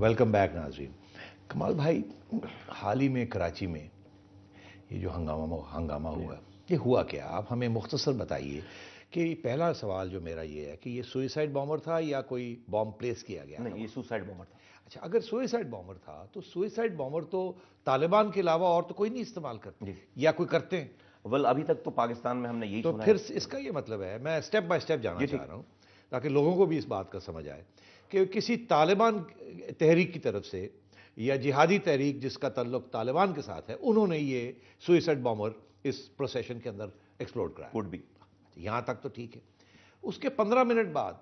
Welcome back नाजरीन कमाल भाई हाल ही में कराची में ये जो हंगामा हंगामा हुआ ये हुआ क्या? आप हमें मुख्तसर बताइए कि पहला सवाल जो मेरा ये है कि ये सुइसाइड बॉम्बर था या कोई बॉम्ब प्लेस किया गया नहीं ये सुसाइड बॉम्बर था। अच्छा अगर सुइसाइड बॉम्बर था तो सुइसाइड बॉम्बर तो तालिबान के अलावा और तो कोई नहीं इस्तेमाल करते या कोई करते हैं? वेल अभी तक तो पाकिस्तान में हमने यही तो फिर इसका ये मतलब है मैं स्टेप बाय स्टेप जाना चाह रहा हूँ ताकि लोगों को भी इस बात का समझ आए। कि किसी तालिबान तहरीक की तरफ़ से या जिहादी तहरीक जिसका ताल्लुक तालिबान के साथ है उन्होंने ये सुइसाइड बॉम्बर इस प्रोसेशन के अंदर एक्सप्लोर कराया। वुड बी यहाँ तक तो ठीक है। उसके पंद्रह मिनट बाद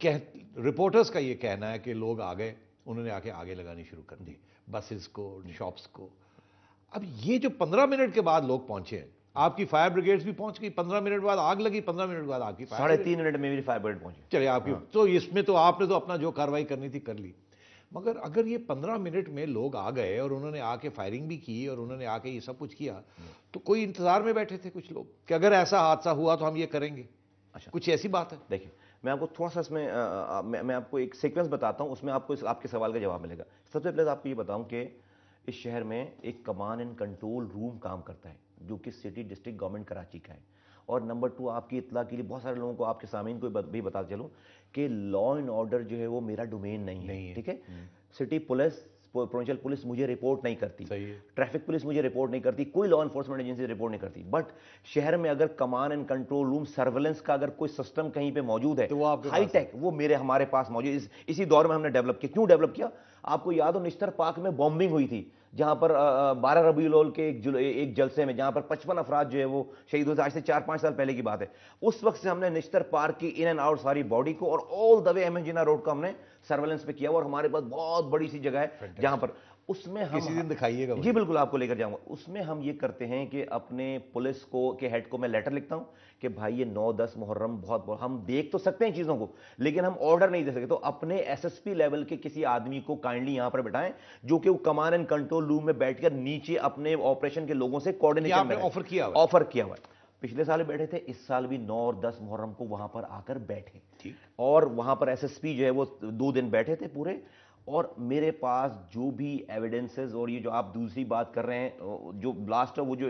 कह रिपोर्टर्स का ये कहना है कि लोग आ गए उन्होंने आके आगे लगानी शुरू कर दी बसेस को शॉप्स को। अब ये जो पंद्रह मिनट के बाद लोग पहुँचे हैं आपकी फायर ब्रिगेड्स भी पहुँच गई पंद्रह मिनट बाद आग लगी पंद्रह मिनट बाद आपकी साढ़े तीन मिनट में मेरी फायर ब्रिगेड पहुँची। चलिए आपकी तो इसमें तो आपने तो अपना जो कार्रवाई करनी थी कर ली। मगर अगर ये पंद्रह मिनट में लोग आ गए और उन्होंने आके फायरिंग भी की और उन्होंने आके ये सब कुछ किया तो कोई इंतज़ार में बैठे थे कुछ लोग? कि अगर ऐसा हादसा हुआ तो हम ये करेंगे। अच्छा। कुछ ऐसी बात है? देखिए मैं आपको थोड़ा सा इसमें मैं, मैं आपको एक सीक्वेंस बताता हूँ उसमें आपको इस, आपके सवाल का जवाब मिलेगा। सबसे पहले तो आपको ये बताऊँ कि इस शहर में एक कमान एंड कंट्रोल रूम काम करता है। जो कि सिटी डिस्ट्रिक्ट गवर्नमेंट कराची का है। और नंबर टू आपकी इतला के लिए बहुत सारे लोगों को आपके सामीन को भी बताते चलूँ कि लॉ एंड ऑर्डर जो है वो मेरा डोमेन नहीं नहीं है। ठीक है? सिटी पुलिस प्रोविंशियल पुलिस मुझे रिपोर्ट नहीं करती। ट्रैफ़िक पुलिस मुझे रिपोर्ट नहीं करती कोई लॉ एनफोर्समेंट एजेंसी रिपोर्ट नहीं करती। बट शहर में अगर command and control room surveillance का अगर कोई सिस्टम कहीं पे मौजूद है तो वो आपके पास हाई टेक वो मेरे हमारे पास मौजूद इस, इसी दौर में हमने डेवलप किया क्यों डेवलप किया? आपको याद हो निश्तर पार्क में बॉम्बिंग हुई थी। जहाँ पर बारह रबी लोल के एक जुल, एक जलसे में जहाँ पर पचपन अफराद जो है वो शहीद हुए। आज से चार पाँच साल पहले की बात है। उस वक्त से हमने निश्तर पार्क की इन एंड आउट सारी बॉडी को और all the way M road का हमने सर्वेलेंस पे किया और हमारे पास बहुत बड़ी सी जगह है जहाँ पर। उसमें हम किसी दिन दिखाइएगा जी बिल्कुल आपको लेकर जाऊँगा। उसमें हम ये करते हैं कि अपने पुलिस को के हेड को मैं लेटर लिखता हूँ कि भाई ये 9 10 मुहर्रम बहुत बहुत- हम देख तो सकते हैं चीज़ों को लेकिन हम ऑर्डर नहीं दे सकते। तो अपने एसएसपी लेवल के किसी आदमी को काइंडली यहाँ पर बिठाएँ जो कि वो कमांड एंड कंट्रोल रूम में बैठकर नीचे अपने ऑपरेशन के लोगों से कोऑर्डिनेशन ऑफ़र किया हुआ ऑफ़र किया हुआ पिछले साल बैठे थे इस साल भी 9 और 10 मुहर्रम को वहाँ पर आकर बैठे। और वहाँ पर एसएसपी जो है वो दो दिन बैठे थे पूरे और मेरे पास जो भी एविडेंसेस और ये जो आप दूसरी बात कर रहे हैं जो ब्लास्ट वो जो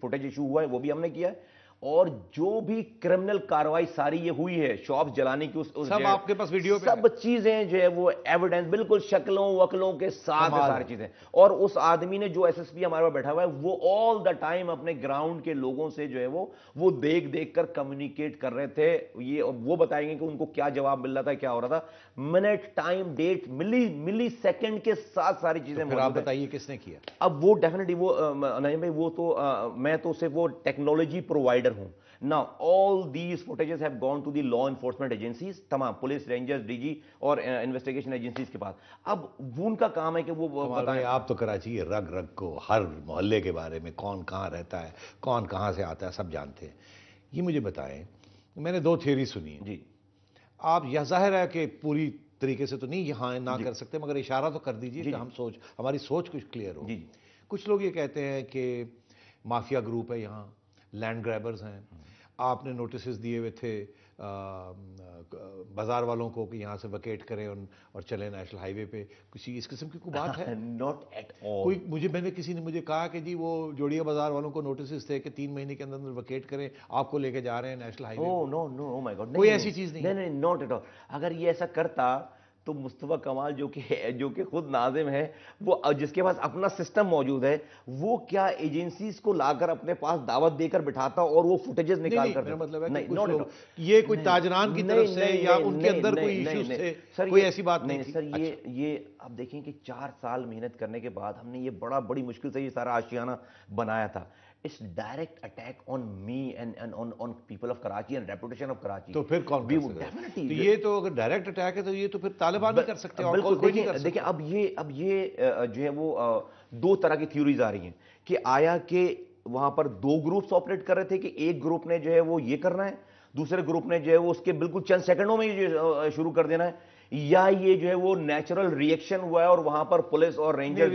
फुटेज इशू हुआ है, वो भी हमने किया है। और जो भी क्रिमिनल कार्रवाई सारी ये हुई है शॉप जलाने की उस, उस सब आपके पास वीडियो पे सब चीज़ें जो है वो एविडेंस बिल्कुल शक्लों वकलों के साथ सारी चीज़ें। और उस आदमी ने जो एसएसपी हमारे पास बैठा हुआ है वो ऑल द टाइम अपने ग्राउंड के लोगों से जो है वो वो देख देख कर कम्युनिकेट कर रहे थे। ये वो बताएँगे कि उनको क्या जवाब मिल रहा था क्या हो रहा था। Minute time date milli millisecond के साथ सारी चीज़ें फिर आप बताइए किसने किया? अब वो डेफिनेटली वो नहीं भाई वो तो मैं तो सिर्फ़ वो टेक्नोलॉजी प्रोवाइडर हूँ now all these footages have gone to the law enforcement agencies तमाम पुलिस रेंजर्स डीजी और इन्वेस्टिगेशन एजेंसीज के पास। अब वो उनका काम है कि वो बताएँ। आप तो कराची के रग रग को हर मोहल्ले के बारे में कौन कहाँ रहता है कौन कहाँ से आता है सब जानते हैं। ये मुझे बताएँ मैंने दो थियोरी सुनी है। जी। आप यह ज़ाहिर है कि पूरी तरीके से तो नहीं यहाँ ना कर सकते मगर इशारा तो कर दीजिए कि हम सोच हमारी सोच कुछ क्लियर हो। जी। कुछ लोग ये कहते हैं कि माफिया ग्रुप है यहाँ लैंड ग्रैबर्स हैं। आपने नोटिस दिए हुए थे बाज़ार वालों को कि यहाँ से वकेट करें और, और चलें नेशनल हाईवे पे। किसी इस किस्म की कोई बात है? नॉट एट ऑल कोई मुझे मैंने किसी ने मुझे कहा कि जी वो जोड़िया बाज़ार वालों को नोटिस थे कि तीन महीने के अंदर वकेट करें आपको लेके जा रहे हैं national highway no no oh my god कोई ऐसी चीज़ नहीं नॉट एट ऑल अगर ये ऐसा करता तो मुस्तफ़ा कमाल जो कि जो कि खुद नाजिम है वो जिसके पास अपना सिस्टम मौजूद है वो क्या एजेंसीज को लाकर अपने पास दावत देकर बिठाता और वो फुटेजेस निकाल कर मतलब है नहीं, ये कोई ताजरान की तरफ़ से या उनके अंदर कोई इश्यूज़ थे? सर कोई ऐसी बात नहीं सर ये ये आप देखें कि चार साल मेहनत करने के बाद हमने ये बड़ा बड़ी मुश्किल से ये सारा आशियाना बनाया था। It's direct attack on me and and on on people of Karachi and reputation of Karachi तो फिर कौन है? definitely- तो ये तो अगर डायरेक्ट अटैक है तो ये तो फिर तालिबान भी कर सकते हैं बिल्कुल देखिए देखिए अब ये अब ये जो है वो दो तरह की थ्योरीज आ रही हैं कि आया कि वहाँ पर दो ग्रुप्स ऑपरेट कर रहे थे कि एक ग्रुप ने जो है वो ये करना है दूसरे ग्रुप ने जो है वो उसके बिल्कुल चंद सेकंडों में ही शुरू कर देना है या ये जो है वो नेचुरल रिएक्शन हुआ है और वहाँ पर पुलिस और रेंजर्स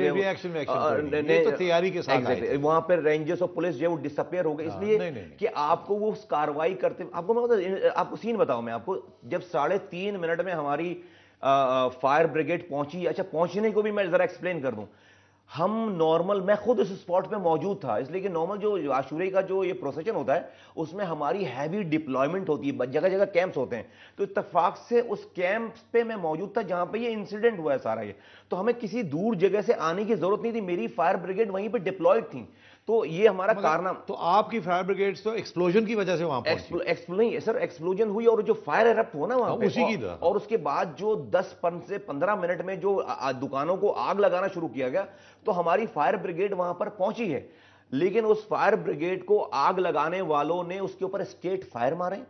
तो तैयारी के साथ वहाँ पर रेंजर्स और पुलिस जो है वो डिसअपेयर हो गए। हाँ, इसलिए। कि आपको वो कार्रवाई करते आपको मैं बता आपको सीन बताऊँ मैं आपको जब साढ़े तीन मिनट में हमारी फायर ब्रिगेड पहुँची अच्छा पहुँचने को भी मैं जरा एक्सप्लेन कर दूँ। हम नॉर्मल मैं खुद उस स्पॉट पे मौजूद था, इसलिए कि नॉर्मल जो आशूरे का जो ये प्रोसेशन होता है, उसमें हमारी हैवी डिप्लॉयमेंट होती है जगह जगह कैंप्स होते हैं। तो इतफाक से उस कैंप पे मैं मौजूद था जहाँ पे ये इंसिडेंट हुआ है सारा ये। तो हमें किसी दूर जगह से आने की ज़रूरत नहीं थी, मेरी फायर ब्रिगेड वहीं पर डिप्लॉयड थी। तो ये हमारा मतलब कारनाम तो आपकी फायर ब्रिगेड तो एक्सप्लोजन की वजह से वहाँ एक्सप्लो, एक्सप्लो, नहीं सर एक्सप्लोजन हुई और जो फायर एरप्ट हुआ ना वहाँ हाँ, पे उसी की और, और उसके बाद जो 10 पन से 15 मिनट में जो आ- दुकानों को आग लगाना शुरू किया गया तो हमारी फायर ब्रिगेड वहाँ पर पहुँची है। लेकिन उस फायर ब्रिगेड को आग लगाने वालों ने उसके ऊपर स्टेट फायर मारे।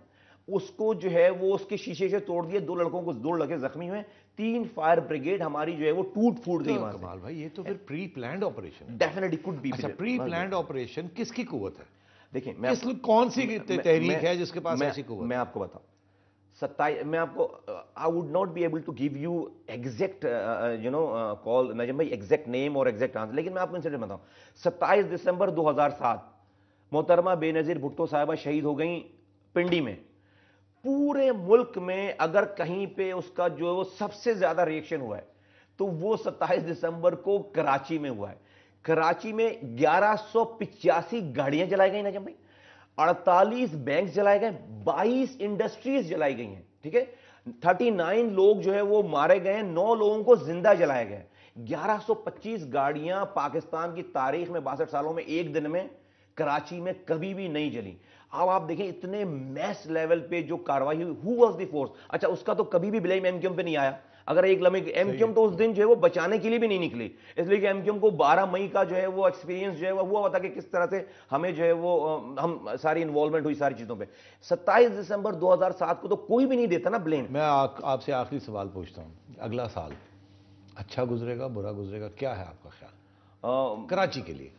उसको जो है वो उसके शीशे से तोड़ दिए दो लड़कों को दो लड़के जख्मी हुए तीन फायर ब्रिगेड हमारी जो है वो टूट फूट गई वहाँ कमाल भाई ये तो फिर pre plan operation definitely could be pre planned operation किसकी कुवत है? देखिए मैं किस कौन सी तहरीक है जिसके पास मैं- ऐसी कुवत मैं आपको बताऊँ। सत्ताईस मैं आपको I would not be able to give you exact you know call Najam भाई एग्जैक्ट नेम और एग्जैक्ट आंसर लेकिन मैं आपको इंसिडेंट बताऊँ। 27 दिसंबर 2007 मोहतरमा बेनजीर भुट्टो साहिबा शहीद हो गई पिंडी में। पूरे मुल्क में अगर कहीं पे उसका जो है वो सबसे ज़्यादा रिएक्शन हुआ है तो वो 27 दिसंबर को कराची में हुआ है। कराची में 1185 गाड़ियाँ जलाई गई नजम भाई? 48 बैंक जलाए गए 22 इंडस्ट्रीज़ जलाई गई हैं, ठीक है? 39 लोग जो है वो मारे गए हैं, नौ लोगों को ज़िंदा जलाए गए 1125 गाड़ियाँ पाकिस्तान की तारीख में बासठ सालों में, एक दिन में कराची में कभी भी नहीं जली। अब आप देखें इतने मैस लेवल पे जो कार्रवाई हुई हु वाज द फोर्स अच्छा उसका तो कभी भी ब्लेम एमक्यूएम पे नहीं आया। अगर एक लम्हे एमक्यूएम तो उस दिन जो है वो बचाने के लिए भी नहीं निकली। इसलिए कि एमक्यूएम को 12 मई का जो है वो एक्सपीरियंस जो है वो हुआ होता कि किस तरह से हमें जो है वो हम सारी इन्वॉल्वमेंट हुई सारी चीज़ों पे। 27 दिसंबर 2007 को तो कोई भी नहीं देता ना ब्लेम मैं आ- आपसे आखिरी सवाल पूछता हूँ। अगला साल अच्छा गुजरेगा बुरा गुजरेगा क्या है आपका ख्याल? कराची के लिए।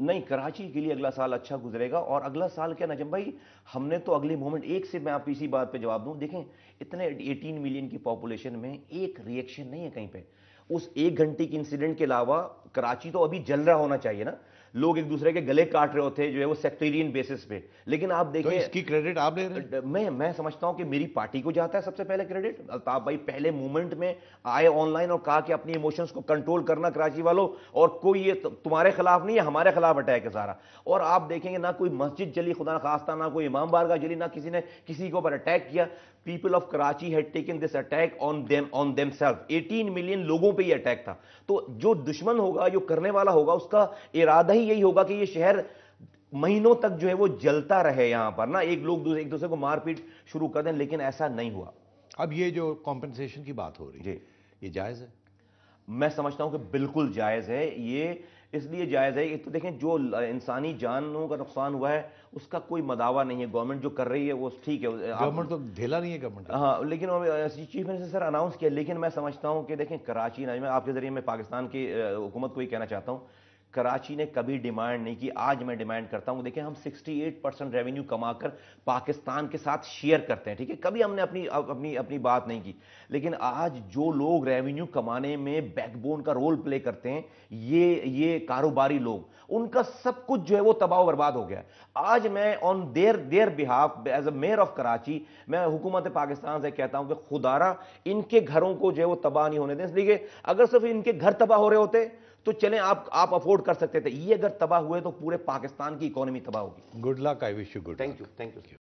नहीं, कराची के लिए अगला साल अच्छा गुजरेगा। और अगला साल क्या, नजम भाई, हमने तो अगले मोमेंट, एक से मैं आप इसी बात पे जवाब दूँ, देखें, इतने 18 मिलियन की पॉपुलेशन में एक रिएक्शन नहीं है कहीं पे। उस एक घंटे के इंसिडेंट के अलावा, कराची तो अभी जल रहा होना चाहिए ना। लोग एक दूसरे के गले काट रहे होते जो है वो सेक्टेरियन बेसिस पे। लेकिन आप देखिए तो इसकी क्रेडिट आप ले रहे हैं? मैं मैं समझता हूँ कि मेरी पार्टी को जाता है सबसे पहले क्रेडिट अल्ताफ भाई पहले मूवमेंट में आए ऑनलाइन और कहा कि अपनी इमोशंस को कंट्रोल करना कराची वालों और कोई ये तुम्हारे खिलाफ नहीं है हमारे खिलाफ अटैक है सारा। और आप देखेंगे ना कोई मस्जिद जली खुदा खास्ता ना कोई इमाम बारगाह जली ना किसी ने किसी के ऊपर अटैक किया। People of Karachi had taken this attack on them on themselves 18 million लोगों पर ये अटैक था। तो जो दुश्मन होगा जो करने वाला होगा उसका इरादा ही यही होगा कि ये शहर महीनों तक जो है वो जलता रहे यहाँ पर ना। एक लोग दूसरे एक दूसरे को मारपीट शुरू कर दें लेकिन ऐसा नहीं हुआ। अब ये जो कॉम्पेंसेशन की बात हो रही है जी। ये जायज़ है? मैं समझता हूँ कि बिल्कुल जायज़ है। ये इसलिए जायज़ है एक तो देखें जो इंसानी जानों का नुकसान हुआ है उसका कोई मदावा नहीं है। गवर्नमेंट जो कर रही है वो ठीक है। गवर्नमेंट तो ढेला नहीं है गवर्नमेंट हाँ लेकिन चीफ मिनिस्टर सर अनाउंस किया लेकिन मैं समझता हूँ कि देखें कराची ना मैं आपके ज़रिए मैं पाकिस्तान की हुकूमत को ही कहना चाहता हूँ कराची ने कभी डिमांड नहीं की, आज मैं डिमांड करता हूँ। देखिए, हम 68 परसेंट रेवेन्यू कमाकर पाकिस्तान के साथ शेयर करते हैं, ठीक है? कभी हमने अपनी अपनी अपनी बात नहीं की। लेकिन आज जो लोग रेवेन्यू कमाने में बैकबोन का रोल प्ले करते हैं, ये ये कारोबारी लोग, उनका सब कुछ जो है वो तबाह बर्बाद हो गया आज मैं on their their behalf as a mayor of Karachi मैं हुकूमत पाकिस्तान से कहता हूँ कि खुदारा इनके घरों को जो है वो तबाह नहीं होने दें। इसलिए अगर सिर्फ़ इनके घर तबाह हो रहे होते तो चलें आप आप अफोर्ड कर सकते थे। ये अगर तबाह हुए तो पूरे पाकिस्तान की इकोनॉमी तबाह होगी। Good luck I wish you good thank you thank you